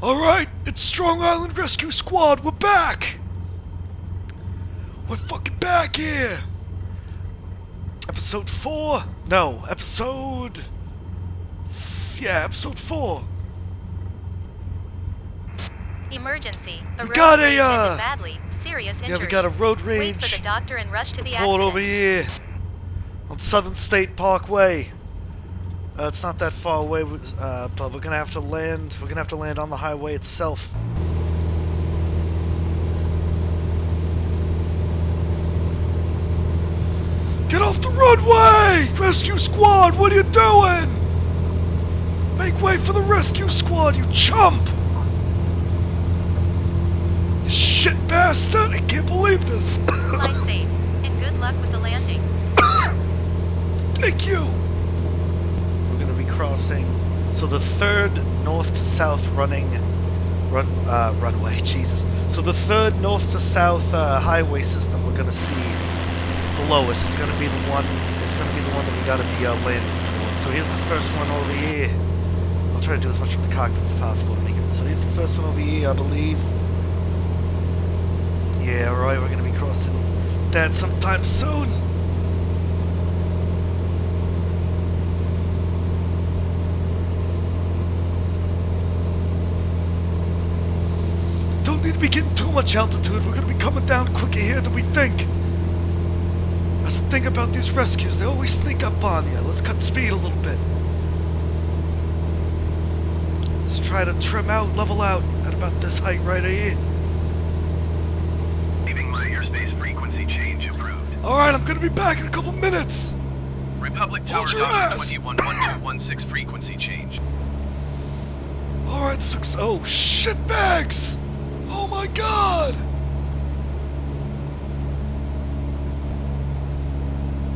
Alright, it's Strong Island Rescue Squad, we're back! We're fucking back here! Episode 4? No, episode... Yeah, episode 4. Emergency. A We road got a, uh, badly. Serious Yeah, injuries. we got a road Wait for the doctor and rush to the it over here. On Southern State Parkway. Uh, it's not that far away, uh, but we're gonna have to land. We're gonna have to land on the highway itself. Get off the runway! Rescue squad, what are you doing? Make way for the rescue squad, you chump! You shit bastard! I can't believe this! Fly safe. And good luck with the landing. Thank you! Crossing. So the third north to south running run uh, runway, Jesus. So the third north to south uh, highway system we're gonna see below us is gonna be the one is gonna be the one that we gotta be uh, landing towards. So here's the first one over here. I'll try to do as much from the cockpit as possible to make it. So here's the first one over here, I believe. Yeah, alright, we're gonna be crossing that sometime soon. To be getting too much altitude. We're gonna be coming down quicker here than we think. That's the thing about these rescues. They always sneak up on you. Let's cut speed a little bit. Let's try to trim out, level out at about this height right here. Leaving my airspace frequency change approved. Alright, I'm gonna be back in a couple minutes. Republic Tower Doctor 211216 frequency change. Alright, looks. Oh, shit bags! Oh my god!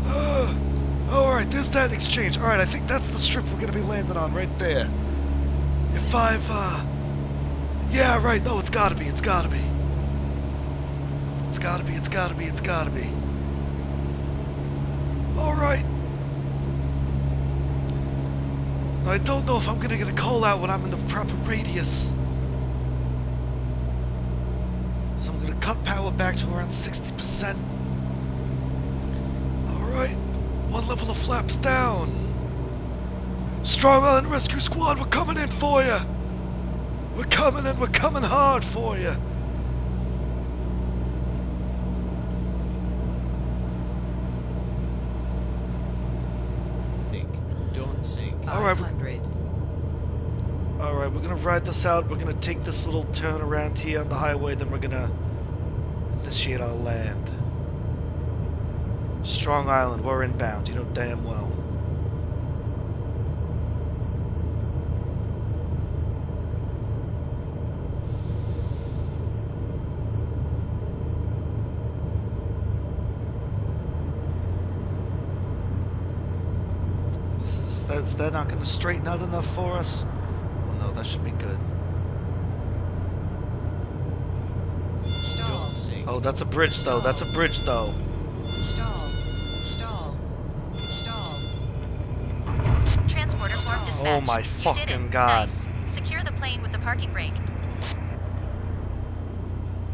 Uh, Alright, there's that exchange. Alright, I think that's the strip we're gonna be landing on right there. If I've, uh. Yeah, right, no, it's gotta be, it's gotta be. It's gotta be, it's gotta be, it's gotta be. Alright. I don't know if I'm gonna get a call out when I'm in the proper radius. So I'm gonna cut power back to around 60%. Alright, one level of flaps down. Strong Island Rescue Squad, we're coming in for you. We're coming and we're coming hard for you. Sink. Don't sink. All right, 500. Alright, we're gonna ride this out. We're gonna take this little turn around here on the highway, then we're gonna initiate our land. Strong Island, we're inbound, you know damn well. This is, that's that not gonna straighten out enough for us? Oh that should be good. Stall. Oh, that's a bridge though. That's a bridge though. Stall. Stall. Stall. Transporter form dispatch. Oh my fucking. God. Nice. Secure the plane with the parking brake.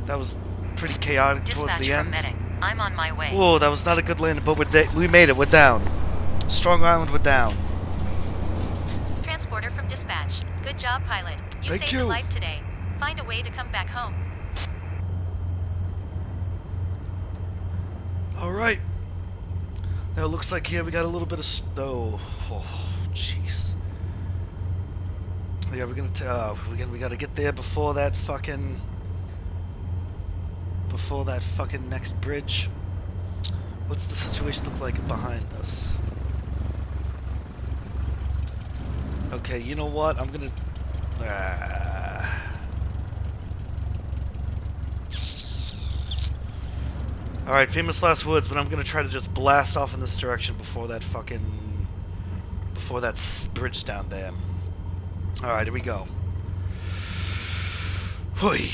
That was pretty chaotic towards the end. medic. I'm on my way. Whoa, that was not a good landing, but we're we made it. We're down. Strong Island, we're down. Transporter from dispatch. Good job, pilot. You Thank saved you. a life today. Find a way to come back home. All right. Now it looks like here we got a little bit of snow. Oh, jeez. Yeah, we're gonna. Uh, we're gonna. We gotta get there before that fucking. Before that fucking next bridge. What's the situation look like behind us? Okay, you know what? I'm gonna. Ah. Alright, famous last words, but I'm gonna try to just blast off in this direction before that fucking. before that bridge down there. Alright, here we go. Hoi.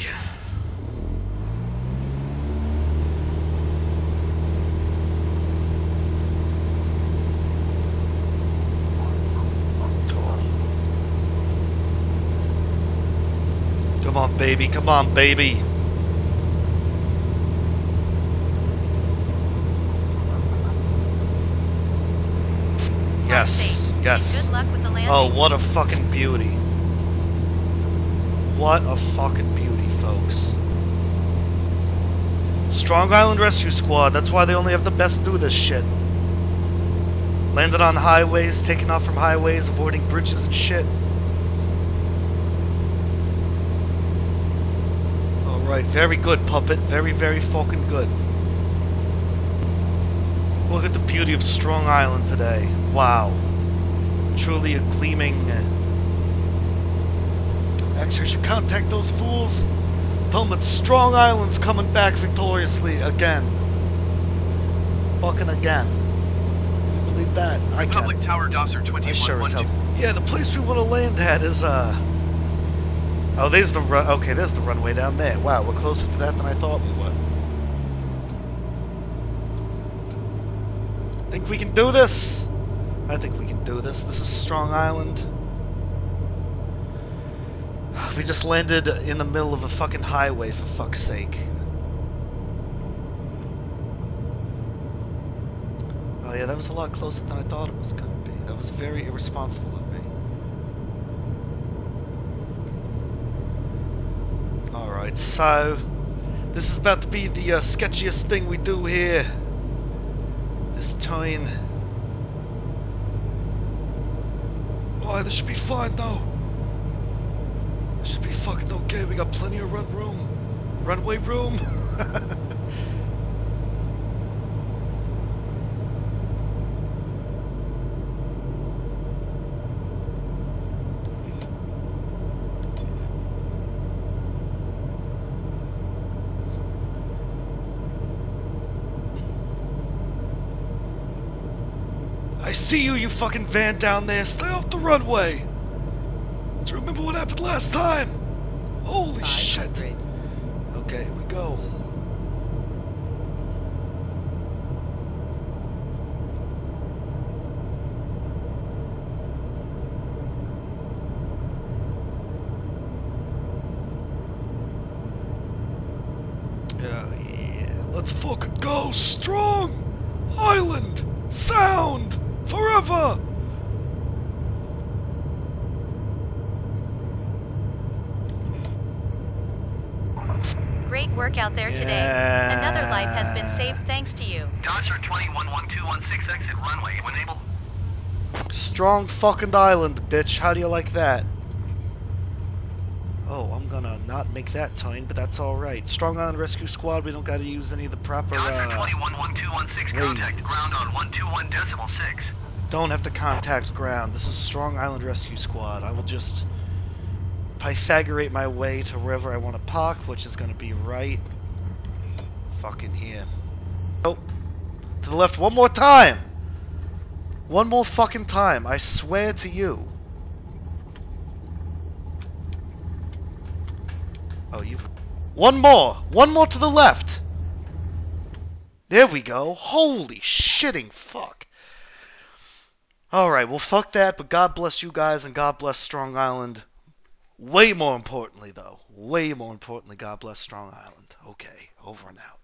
Come on, baby. Come on, baby. Yes. Yes. good luck with the landing. Oh, what a fucking beauty. What a fucking beauty, folks. Strong Island Rescue Squad, that's why they only have the best do this shit. Landed on highways, taking off from highways, avoiding bridges and shit. Alright, very good, puppet. Very, very fucking good. Look at the beauty of Strong Island today. Wow truly a gleaming. uh, Actually, I should contact those fools. Tell them that Strong Island's coming back victoriously again. Fucking again. You believe that? I can. Tower Dosser I sure as hell. Yeah, the place we want to land at is uh. Oh, there's the run. Okay, there's the runway down there. Wow, we're closer to that than I thought we were. Think we can do this? I think we can do this. This is Strong Island. We just landed in the middle of a fucking highway, for fuck's sake. Oh yeah, that was a lot closer than I thought it was gonna be. That was very irresponsible of me. Alright, so... This is about to be the uh, sketchiest thing we do here. This time... Oh, this should be fine though. This should be fucking okay. We got plenty of run room. Runway room. I see you, you fucking van down there. Stay off the runway. Do you remember what happened last time? Holy shit. 500. Okay, here we go. Yeah, yeah. Let's fucking go strong. Island, sound, forever. Great work out there today. Another life has been saved thanks to you. Dosser 211216 exit runway enable. Strong fucking island, bitch. How do you like that? Oh, I'm gonna not make that time, but that's alright. Strong Island Rescue Squad, we don't gotta use any of the proper, Dosser uh, 211216 contact ground on 121 decimal 6. don't have to contact ground. This is Strong Island Rescue Squad. I will just Pythagorate my way to wherever I want to park, which is gonna be right fucking here. Oh, to the left one more time! One more fucking time, I swear to you. Oh, you've... One more! One more to the left! There we go. Holy shitting fuck. Alright, well, fuck that, but God bless you guys and God bless Strong Island. Way more importantly, though, way more importantly, God bless Strong Island. Okay, over and out.